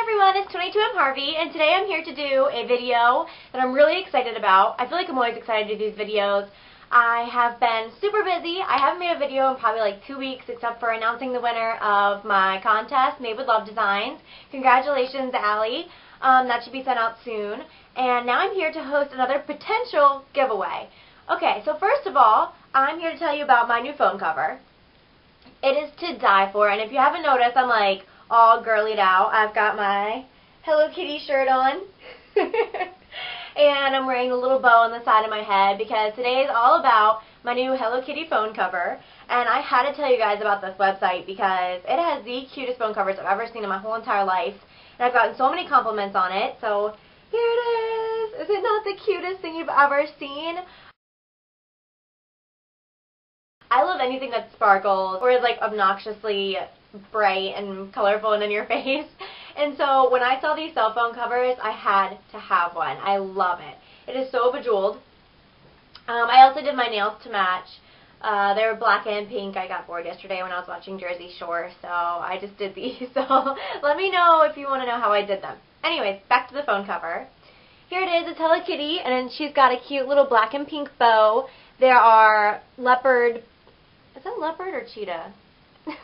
everyone, it's 22M Harvey, and today I'm here to do a video that I'm really excited about. I feel like I'm always excited to do these videos. I have been super busy. I haven't made a video in probably like two weeks except for announcing the winner of my contest, Made with Love Designs. Congratulations, Allie. Um, that should be sent out soon. And now I'm here to host another potential giveaway. Okay, so first of all, I'm here to tell you about my new phone cover. It is to die for, and if you haven't noticed, I'm like all girlied out. I've got my Hello Kitty shirt on. and I'm wearing a little bow on the side of my head because today is all about my new Hello Kitty phone cover. And I had to tell you guys about this website because it has the cutest phone covers I've ever seen in my whole entire life. And I've gotten so many compliments on it. So here it is. Is it not the cutest thing you've ever seen? I love anything that sparkles or is like obnoxiously bright and colorful and in your face. And so when I saw these cell phone covers, I had to have one. I love it. It is so bejeweled. Um, I also did my nails to match. Uh, they were black and pink. I got bored yesterday when I was watching Jersey Shore, so I just did these. So let me know if you want to know how I did them. Anyways, back to the phone cover. Here it is. It's Hello Kitty, and she's got a cute little black and pink bow. There are leopard. Is that leopard or cheetah?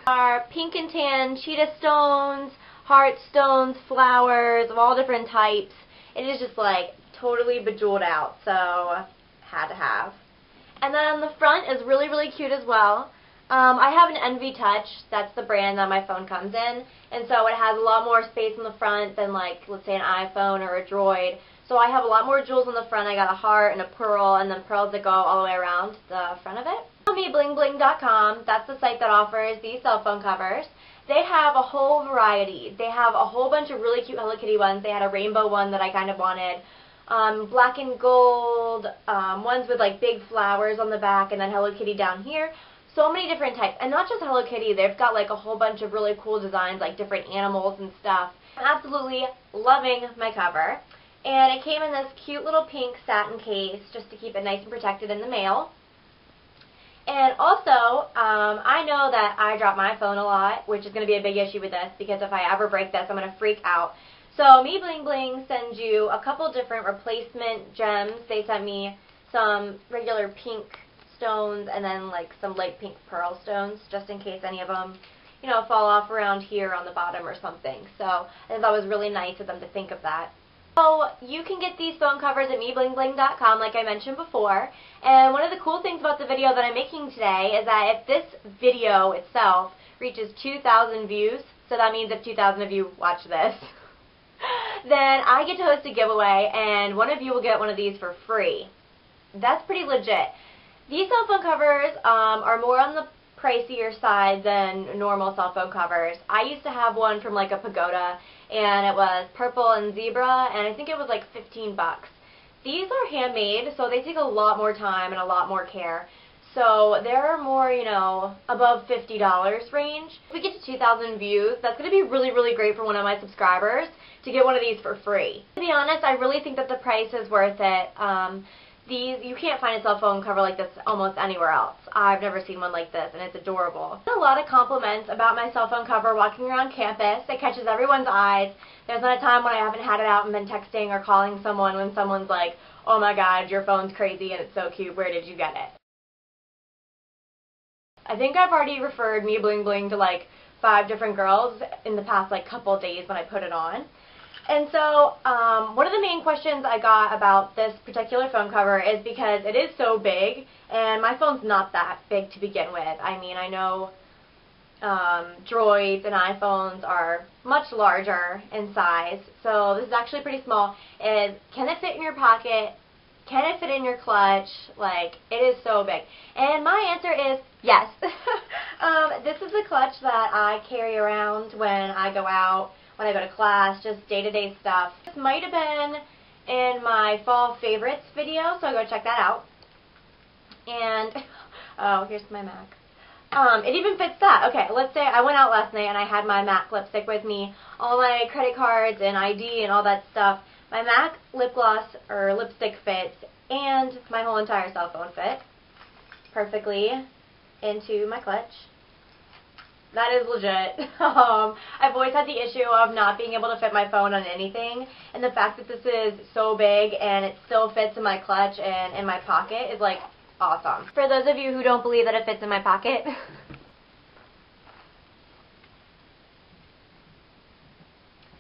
Are pink and tan cheetah stones, heart stones, flowers of all different types. It is just like totally bejeweled out, so had to have. And then the front is really, really cute as well. Um, I have an enV Touch. That's the brand that my phone comes in. And so it has a lot more space in the front than like, let's say an iPhone or a Droid. So I have a lot more jewels on the front. I got a heart and a pearl and then pearls that go all the way around the front of it. MeBlingBling.com, that's the site that offers these cell phone covers. They have a whole variety. They have a whole bunch of really cute Hello Kitty ones. They had a rainbow one that I kind of wanted. Um, black and gold, um, ones with like big flowers on the back, and then Hello Kitty down here. So many different types. And not just Hello Kitty, they've got like a whole bunch of really cool designs, like different animals and stuff. I'm absolutely loving my cover. And it came in this cute little pink satin case just to keep it nice and protected in the mail. And also, um, I know that I drop my phone a lot, which is going to be a big issue with this because if I ever break this, I'm going to freak out. So Me Bling Bling sends you a couple different replacement gems. They sent me some regular pink stones and then like some light pink pearl stones just in case any of them, you know, fall off around here on the bottom or something. So I thought that was really nice of them to think of that. So you can get these phone covers at meBlingBling.com like I mentioned before. And one of the cool things about the video that I'm making today is that if this video itself reaches 2,000 views, so that means if 2,000 of you watch this, then I get to host a giveaway and one of you will get one of these for free. That's pretty legit. These cell phone covers um, are more on the pricier side than normal cell phone covers. I used to have one from like a pagoda and it was purple and zebra and I think it was like 15 bucks. These are handmade so they take a lot more time and a lot more care. So they're more, you know, above $50 range. If we get to 2,000 views, that's going to be really, really great for one of my subscribers to get one of these for free. To be honest, I really think that the price is worth it. Um, these, you can't find a cell phone cover like this almost anywhere else. I've never seen one like this, and it's adorable. A lot of compliments about my cell phone cover walking around campus. It catches everyone's eyes. There's not a time when I haven't had it out and been texting or calling someone when someone's like, oh my god, your phone's crazy and it's so cute, where did you get it? I think I've already referred Me Bling Bling to like five different girls in the past like couple days when I put it on. And so um, one of the main questions I got about this particular phone cover is because it is so big, and my phone's not that big to begin with. I mean, I know um, Droids and iPhones are much larger in size, so this is actually pretty small. Is can it fit in your pocket? Can it fit in your clutch? Like, it is so big. And my answer is yes. um, this is the clutch that I carry around when I go out when I go to class, just day-to-day -day stuff. This might have been in my fall favorites video, so go check that out. And, oh, here's my MAC. Um, it even fits that. Okay, let's say I went out last night and I had my MAC lipstick with me, all my credit cards and ID and all that stuff. My MAC lip gloss or lipstick fits and my whole entire cell phone fit perfectly into my clutch. That is legit. Um, I've always had the issue of not being able to fit my phone on anything, and the fact that this is so big and it still fits in my clutch and in my pocket is like awesome. For those of you who don't believe that it fits in my pocket,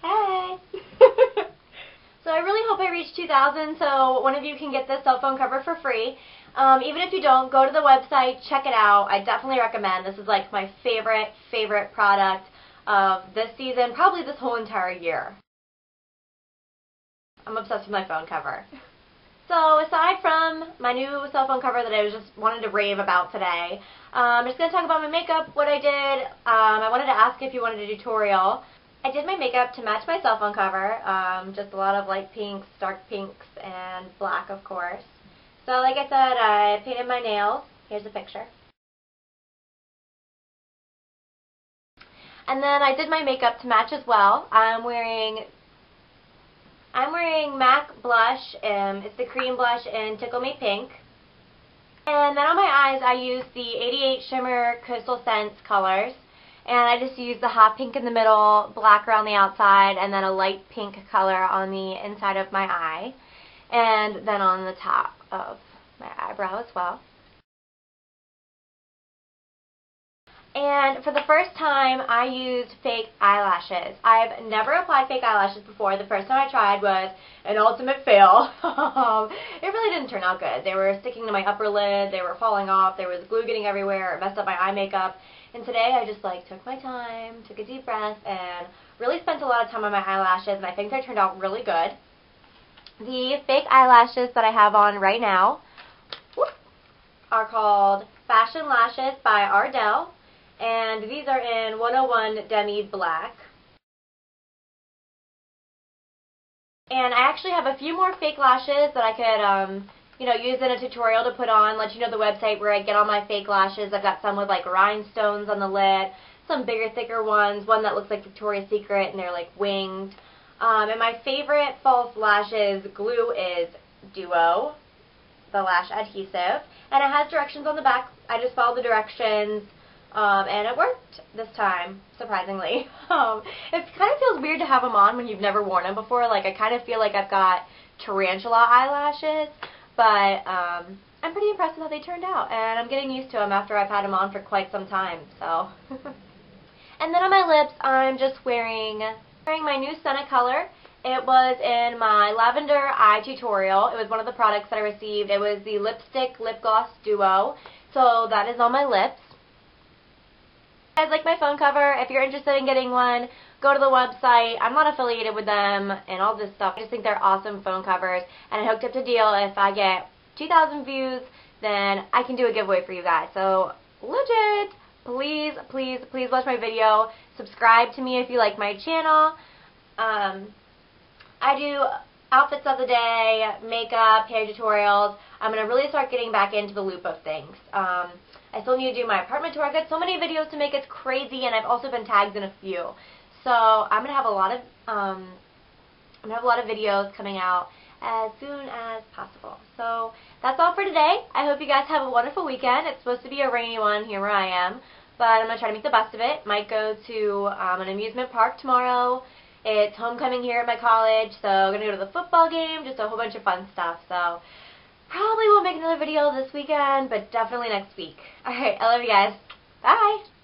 hey! so I really hope I reach 2,000 so one of you can get this cell phone cover for free. Um, even if you don't, go to the website, check it out. I definitely recommend. This is like my favorite, favorite product of this season, probably this whole entire year. I'm obsessed with my phone cover. So aside from my new cell phone cover that I was just wanted to rave about today, um, I'm just going to talk about my makeup, what I did. Um, I wanted to ask if you wanted a tutorial. I did my makeup to match my cell phone cover, um, just a lot of light pinks, dark pinks, and black of course. So like I said, I painted my nails. Here's a picture. And then I did my makeup to match as well. I'm wearing I'm wearing MAC blush. Um, it's the cream blush in Tickle Me Pink. And then on my eyes, I used the 88 Shimmer Coastal Scents colors. And I just used the hot pink in the middle, black around the outside, and then a light pink color on the inside of my eye. And then on the top of my eyebrow as well. And for the first time, I used fake eyelashes. I've never applied fake eyelashes before. The first time I tried was an ultimate fail. it really didn't turn out good. They were sticking to my upper lid. They were falling off. There was glue getting everywhere. It messed up my eye makeup. And today I just like took my time, took a deep breath, and really spent a lot of time on my eyelashes. And I think they turned out really good. The fake eyelashes that I have on right now are called Fashion Lashes by Ardell, and these are in 101 Demi Black. And I actually have a few more fake lashes that I could, um, you know, use in a tutorial to put on, let you know the website where I get all my fake lashes. I've got some with like rhinestones on the lid, some bigger, thicker ones, one that looks like Victoria's Secret and they're like winged. Um, and my favorite false lashes glue is Duo, the lash adhesive. And it has directions on the back. I just followed the directions. Um, and it worked this time, surprisingly. Um, it kind of feels weird to have them on when you've never worn them before. Like, I kind of feel like I've got tarantula eyelashes, but um, I'm pretty impressed with how they turned out. And I'm getting used to them after I've had them on for quite some time, so. and then on my lips, I'm just wearing, wearing my new Senna color. It was in my lavender eye tutorial. It was one of the products that I received. It was the lipstick lip gloss duo. So that is on my lips. If you guys like my phone cover, if you're interested in getting one, go to the website. I'm not affiliated with them and all this stuff. I just think they're awesome phone covers. And I hooked up to deal. If I get 2,000 views, then I can do a giveaway for you guys. So legit, please, please, please watch my video. Subscribe to me if you like my channel. Um, I do outfits of the day, makeup, hair tutorials. I'm going to really start getting back into the loop of things. Um, I still need to do my apartment tour. I've got so many videos to make, it's crazy, and I've also been tagged in a few. So I'm going to have a lot of, um, I'm going to have a lot of videos coming out as soon as possible. So that's all for today. I hope you guys have a wonderful weekend. It's supposed to be a rainy one here where I am, but I'm going to try to make the best of it. Might go to um, an amusement park tomorrow, it's homecoming here at my college, so I'm going to go to the football game, just a whole bunch of fun stuff. So probably won't make another video this weekend, but definitely next week. Alright, I love you guys. Bye!